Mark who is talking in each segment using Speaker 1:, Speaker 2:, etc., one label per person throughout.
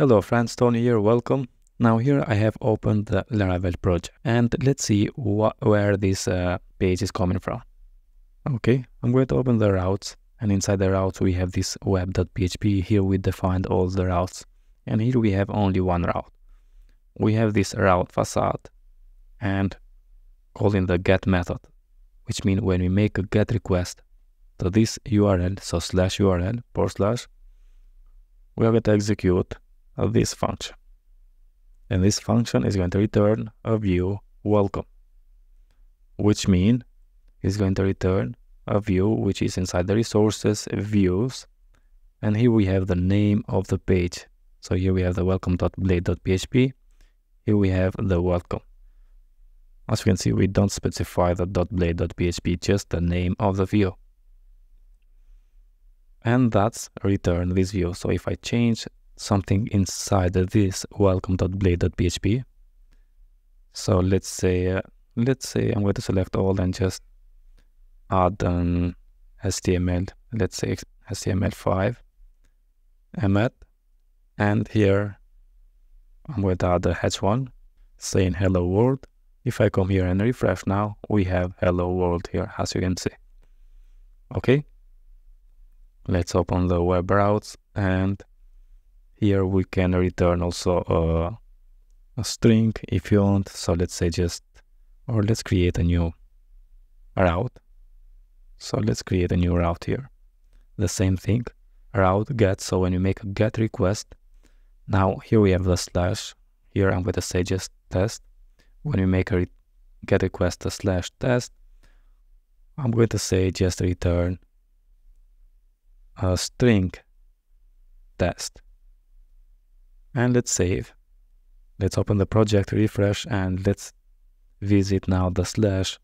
Speaker 1: Hello friends, Tony here, welcome. Now here I have opened the Laravel project and let's see where this uh, page is coming from. Okay, I'm going to open the routes and inside the routes we have this web.php. Here we defined all the routes and here we have only one route. We have this route facade and calling the get method, which means when we make a get request to this URL, so slash URL, forward slash, we are going to execute of this function. And this function is going to return a view welcome, which means it's going to return a view which is inside the resources views. And here we have the name of the page. So here we have the welcome.blade.php. Here we have the welcome. As you can see, we don't specify the .blade.php, just the name of the view. And that's return this view. So if I change something inside this welcome.blade.php. So let's say, uh, let's say I'm going to select all and just add an HTML, let's say HTML5 emmet. And here I'm going to add a h1 saying hello world. If I come here and refresh now, we have hello world here, as you can see. Okay. Let's open the web browser and here we can return also a, a string if you want. So let's say just, or let's create a new route. So let's create a new route here. The same thing, route get. So when you make a get request, now here we have the slash. Here I'm going to say just test. When you make a re get request a slash test, I'm going to say just return a string test and let's save. Let's open the project, refresh, and let's visit now the slash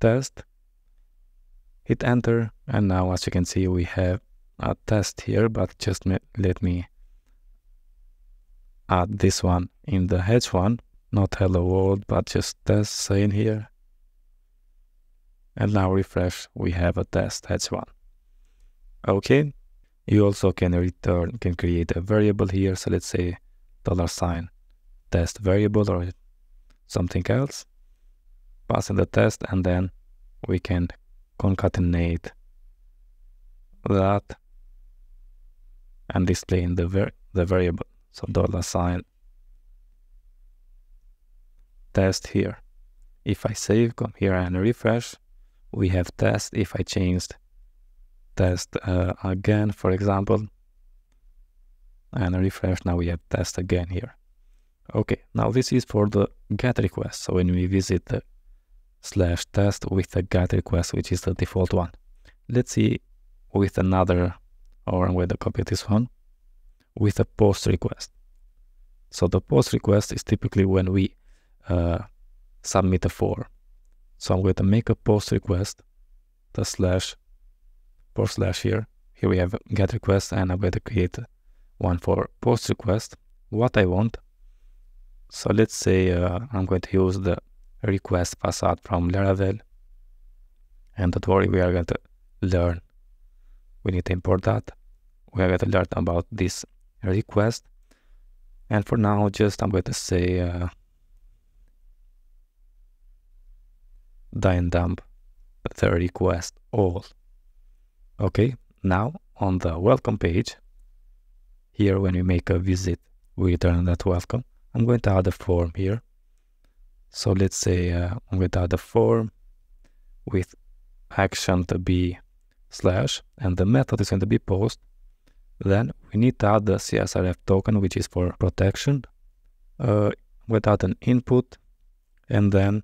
Speaker 1: test. Hit enter, and now as you can see, we have a test here, but just let me add this one in the h1, not hello world, but just test saying here. And now refresh, we have a test h1. Okay, you also can return, can create a variable here. So let's say dollar sign test variable or something else. Pass in the test and then we can concatenate that and display in the, the variable. So dollar sign test here. If I save, come here and refresh, we have test. If I changed test uh, again, for example, and refresh. Now we have test again here. Okay, now this is for the GET request. So when we visit the slash test with the GET request, which is the default one. Let's see with another, or I'm going to copy this one, with a post request. So the post request is typically when we uh, submit a form. So I'm going to make a post request, the slash forward slash here. Here we have get request and I'm going to create one for post request. What I want. So let's say uh, I'm going to use the request facade from Laravel. And don't worry, we are going to learn. We need to import that. We are going to learn about this request. And for now, just I'm going to say uh, and dump the request all. Okay, now on the welcome page, here when we make a visit, we return that welcome. I'm going to add a form here. So let's say uh, I'm going to add a form with action to be slash and the method is going to be post. Then we need to add the CSRF token, which is for protection. Uh, without an input and then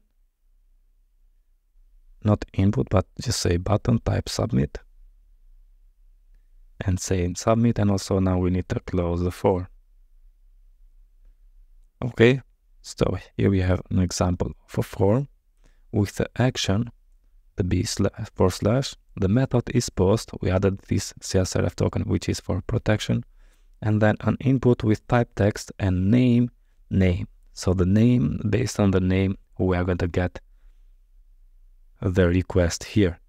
Speaker 1: not input, but just say button type submit and say submit and also now we need to close the form. Okay, so here we have an example of a form with the action the b slash for slash the method is post. We added this CSRF token which is for protection and then an input with type text and name name. So the name based on the name we are going to get the request here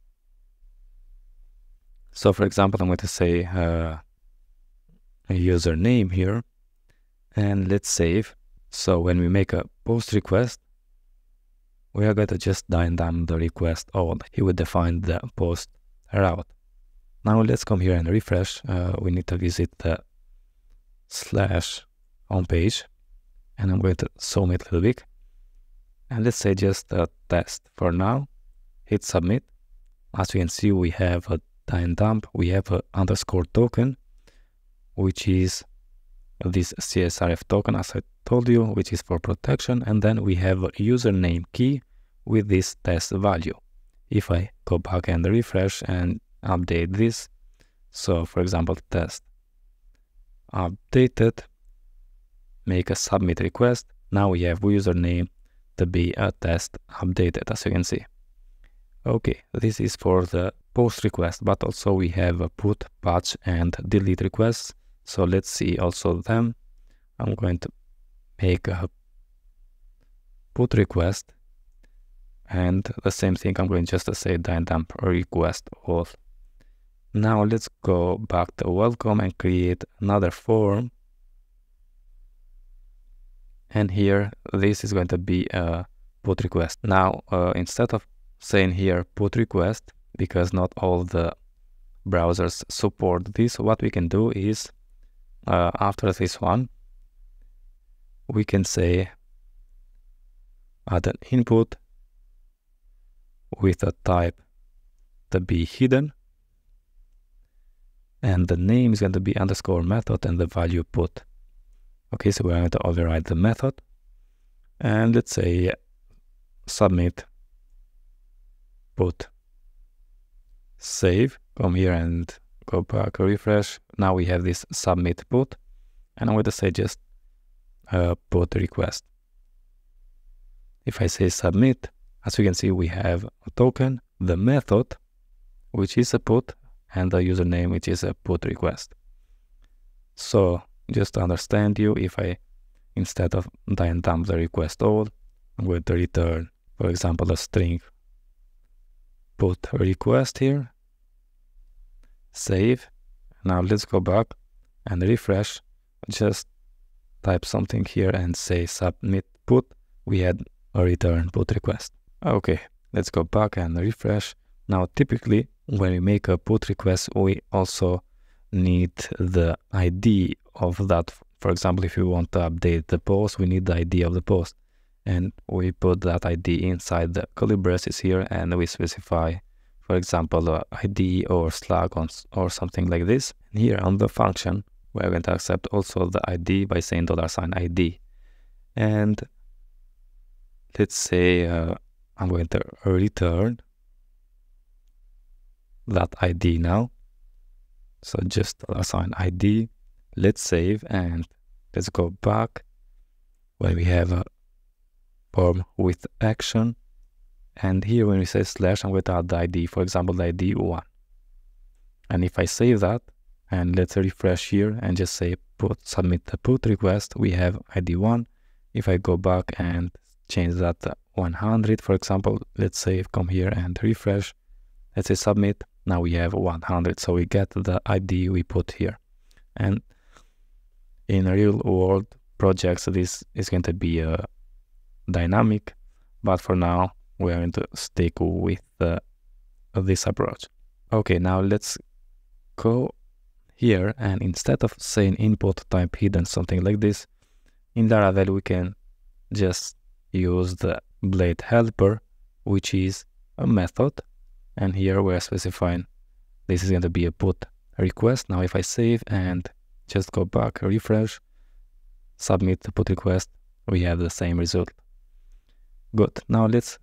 Speaker 1: so for example, I'm going to say uh, a username here, and let's save. So when we make a post request, we are going to just down the request all. He will define the post route. Now let's come here and refresh. Uh, we need to visit the slash home page and I'm going to zoom it a little bit. And let's say just a test for now. Hit submit. As you can see, we have a time dump. We have a underscore token, which is this CSRF token, as I told you, which is for protection. And then we have a username key with this test value. If I go back and refresh and update this, so for example, test updated, make a submit request. Now we have username to be a test updated, as you can see. Okay, this is for the post request, but also we have a put, patch, and delete requests. So let's see also them. I'm going to make a put request and the same thing I'm going just to say dump request all. Now let's go back to welcome and create another form. And here, this is going to be a put request. Now, uh, instead of saying here put request, because not all the browsers support this, what we can do is uh, after this one, we can say add an input with a type to be hidden and the name is going to be underscore method and the value put. Okay, so we're going to override the method and let's say submit put save come here and go back refresh. Now we have this submit put and I'm going to say just uh, put request. If I say submit as you can see we have a token the method which is a put and the username which is a put request. So just to understand you if I instead of then dump the request all I'm going to return for example a string put request here save now let's go back and refresh. Just type something here and say submit put. We had a return put request. Okay let's go back and refresh. Now typically when we make a put request we also need the id of that. For example if we want to update the post we need the id of the post and we put that ID inside the curly braces here and we specify for example ID or slug or something like this. And here on the function we're going to accept also the ID by saying dollar sign ID and let's say uh, I'm going to return that ID now. So just dollar sign ID let's save and let's go back when we have a form with action. And here when we say slash, I'm going to add the ID, for example, the ID 1. And if I save that, and let's refresh here and just say put submit the put request, we have ID 1. If I go back and change that 100, for example, let's say come here and refresh, let's say submit, now we have 100. So we get the ID we put here. And in real world projects, this is going to be a dynamic, but for now we're going to stick with uh, this approach. Okay, now let's go here and instead of saying input type hidden something like this, in Laravel we can just use the blade helper, which is a method. And here we're specifying this is going to be a put request. Now if I save and just go back, refresh, submit the put request, we have the same result. Good. Now let's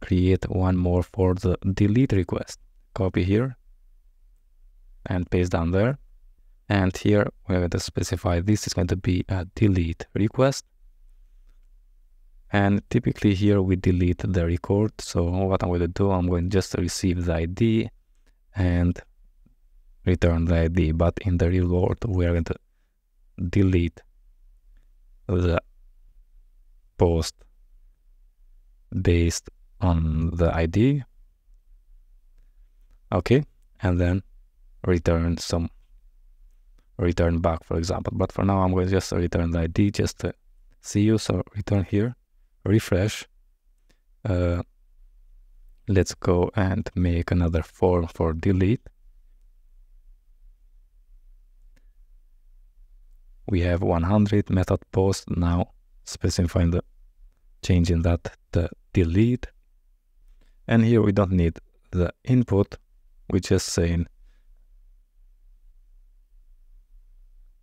Speaker 1: create one more for the delete request. Copy here and paste down there. And here we're going to specify this is going to be a delete request. And typically here we delete the record. So what I'm going to do, I'm going to just receive the ID and return the ID. But in the real world, we are going to delete the post based on the ID. Okay, and then return some return back, for example. But for now, I'm going to just return the ID just to see you. So return here, refresh. Uh, let's go and make another form for delete. We have 100 method post now specifying the changing that the delete. And here we don't need the input, we're just saying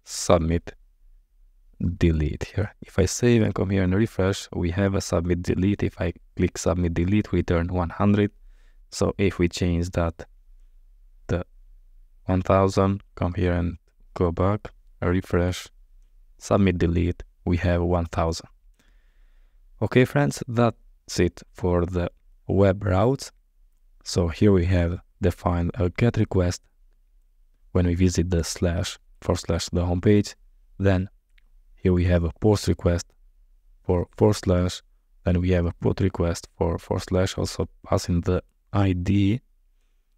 Speaker 1: submit delete here. If I save and come here and refresh, we have a submit delete. If I click submit delete, we turn 100. So if we change that the 1000, come here and go back, refresh, submit delete, we have 1000. Okay friends, that's it for the web routes. So here we have defined a get request when we visit the slash forward slash the homepage. Then here we have a post request for forward slash. Then we have a put request for forward slash, also passing the ID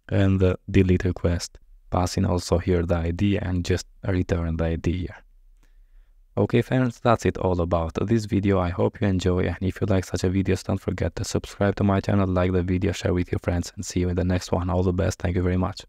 Speaker 1: and the delete request, passing also here the ID and just return the ID here. Okay friends, that's it all about this video. I hope you enjoy and if you like such a videos, don't forget to subscribe to my channel, like the video, share with your friends and see you in the next one. All the best. Thank you very much.